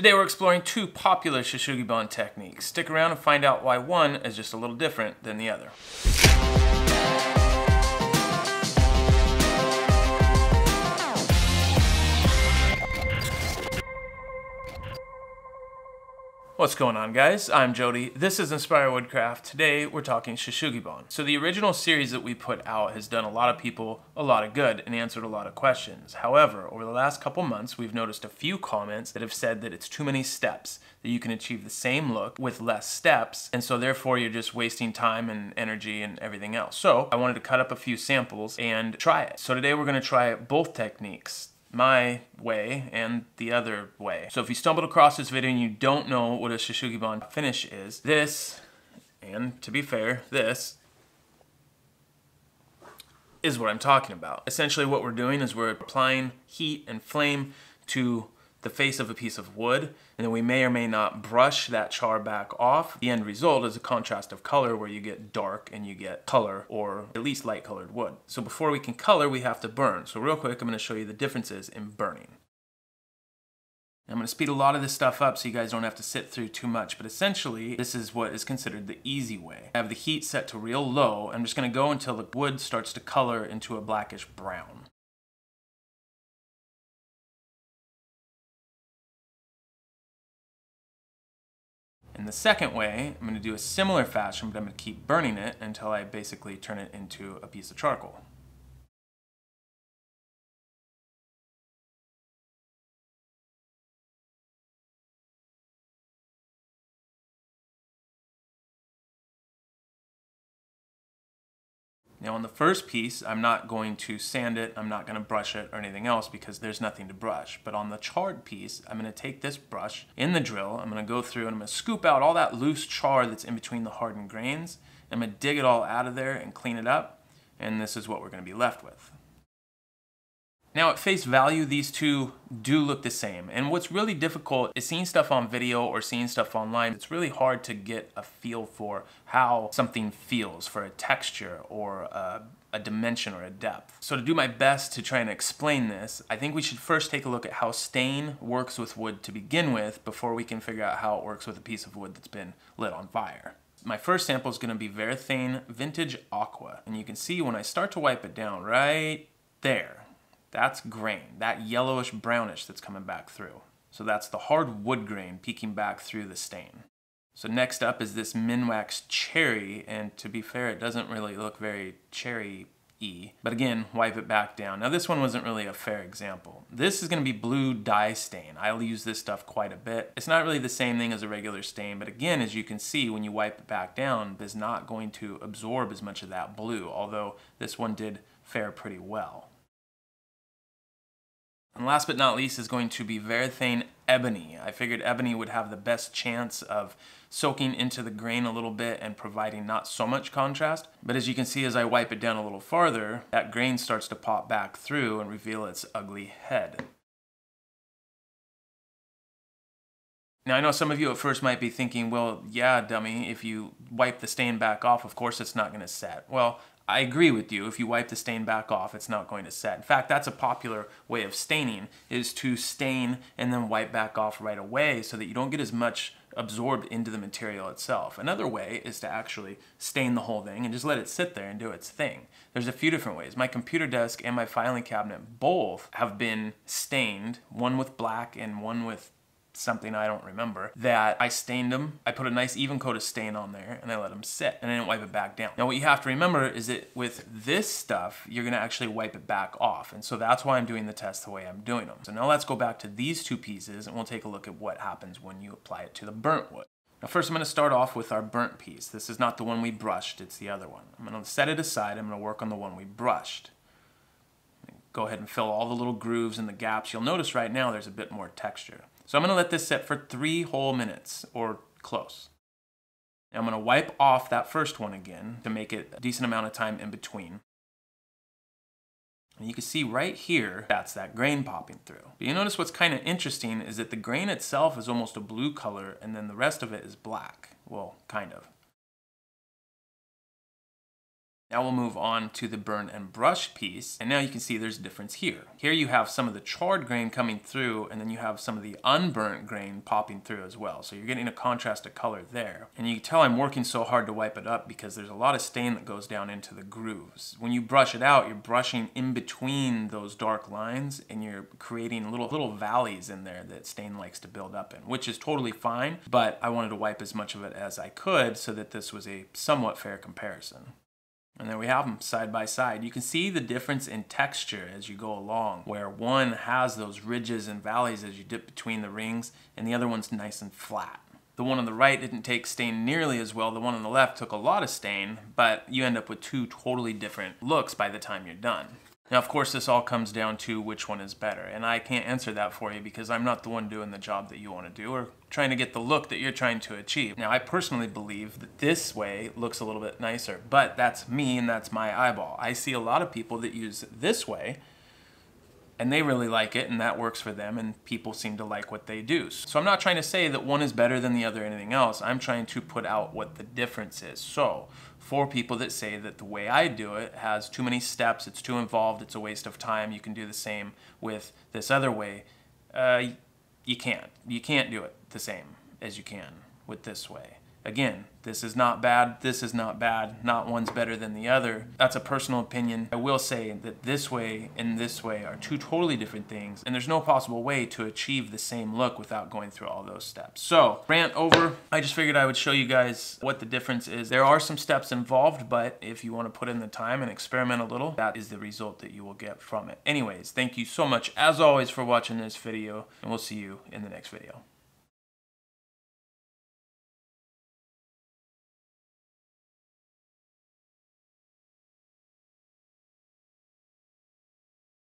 Today we're exploring two popular Shou Sugi Ban techniques. Stick around and find out why one is just a little different than the other. What's going on guys? I'm Jody. This is Inspire Woodcraft. Today we're talking Shou Sugi Ban. So the original series that we put out has done a lot of people a lot of good and answered a lot of questions. However, over the last couple months we've noticed a few comments that have said that it's too many steps, that you can achieve the same look with less steps, and so therefore you're just wasting time and energy and everything else. So I wanted to cut up a few samples and try it. So today we're going to try both techniques my way and the other way. So if you stumbled across this video and you don't know what a Shou Sugi Ban finish is, this, and to be fair, this, is what I'm talking about. Essentially what we're doing is we're applying heat and flame to the face of a piece of wood, and then we may or may not brush that char back off. The end result is a contrast of color where you get dark and you get color, or at least light colored wood. So before we can color, we have to burn. So real quick, I'm gonna show you the differences in burning. I'm going to speed a lot of this stuff up so you guys don't have to sit through too much, but essentially this is what is considered the easy way. I have the heat set to real low. I'm just going to go until the wood starts to color into a blackish brown. The second way, I'm going to do a similar fashion, but I'm going to keep burning it until I basically turn it into a piece of charcoal. Now on the first piece, I'm not going to sand it, I'm not gonna brush it or anything else because there's nothing to brush. But on the charred piece, I'm gonna take this brush in the drill, I'm gonna go through and I'm gonna scoop out all that loose char that's in between the hardened grains. I'm gonna dig it all out of there and clean it up. And this is what we're gonna be left with. Now at face value, these two do look the same. And what's really difficult is seeing stuff on video or seeing stuff online. It's really hard to get a feel for how something feels, for a texture or a, a dimension or a depth. So to do my best to try and explain this, I think we should first take a look at how stain works with wood to begin with before we can figure out how it works with a piece of wood that's been lit on fire. My first sample is going to be Varathane Vintage Aqua. And you can see when I start to wipe it down right there, that's grain, that yellowish brownish that's coming back through. So that's the hard wood grain peeking back through the stain. So next up is this Minwax Cherry, and to be fair, it doesn't really look very cherry E. But again, wipe it back down. Now this one wasn't really a fair example. This is gonna be blue dye stain. I'll use this stuff quite a bit. It's not really the same thing as a regular stain, but again, as you can see, when you wipe it back down, it's not going to absorb as much of that blue, although this one did fare pretty well. And last but not least is going to be Varathane Ebony. I figured Ebony would have the best chance of soaking into the grain a little bit and providing not so much contrast. But as you can see as I wipe it down a little farther, that grain starts to pop back through and reveal its ugly head. Now I know some of you at first might be thinking, well, yeah, dummy, if you wipe the stain back off, of course it's not gonna set. Well, I agree with you. If you wipe the stain back off, it's not going to set. In fact, that's a popular way of staining, is to stain and then wipe back off right away so that you don't get as much absorbed into the material itself. Another way is to actually stain the whole thing and just let it sit there and do its thing. There's a few different ways. My computer desk and my filing cabinet both have been stained, one with black and one with something I don't remember, that I stained them. I put a nice even coat of stain on there and I let them sit and I didn't wipe it back down. Now what you have to remember is that with this stuff, you're gonna actually wipe it back off. And so that's why I'm doing the test the way I'm doing them. So now let's go back to these two pieces and we'll take a look at what happens when you apply it to the burnt wood. Now first I'm going to start off with our burnt piece. This is not the one we brushed, it's the other one. I'm to set it aside, I'm to work on the one we brushed. Go ahead and fill all the little grooves and the gaps. You'll notice right now there's a bit more texture. So I'm gonna let this sit for three whole minutes or close. I'm gonna wipe off that first one again to make it a decent amount of time in between. And you can see right here, that's that grain popping through. But you notice what's kind of interesting is that the grain itself is almost a blue color and then the rest of it is black. Well, kind of. Now we'll move on to the burn and brush piece. And now you can see there's a difference here. Here you have some of the charred grain coming through and then you have some of the unburnt grain popping through as well. So you're getting a contrast of color there. And you can tell I'm working so hard to wipe it up because there's a lot of stain that goes down into the grooves. When you brush it out, you're brushing in between those dark lines and you're creating little, little valleys in there that stain likes to build up in, which is totally fine. But I wanted to wipe as much of it as I could so that this was a somewhat fair comparison. And there we have them side by side. You can see the difference in texture as you go along, where one has those ridges and valleys as you dip between the rings, and the other one's nice and flat. The one on the right didn't take stain nearly as well. The one on the left took a lot of stain, but you end up with two totally different looks by the time you're done. Now, of course, this all comes down to which one is better, and I can't answer that for you because I'm not the one doing the job that you want to do or trying to get the look that you're trying to achieve. Now, I personally believe that this way looks a little bit nicer, but that's me and that's my eyeball. I see a lot of people that use this way and they really like it and that works for them and people seem to like what they do. So I'm not trying to say that one is better than the other or anything else. I'm trying to put out what the difference is. So for people that say that the way I do it has too many steps, it's too involved, it's a waste of time, you can do the same with this other way, uh, you can't. You can't do it the same as you can with this way. Again, this is not bad, this is not bad, not one's better than the other. That's a personal opinion. I will say that this way and this way are two totally different things, and there's no possible way to achieve the same look without going through all those steps. So, rant over. I just figured I would show you guys what the difference is. There are some steps involved, but if you want to put in the time and experiment a little, that is the result that you will get from it. Anyways, thank you so much, as always, for watching this video, and we'll see you in the next video.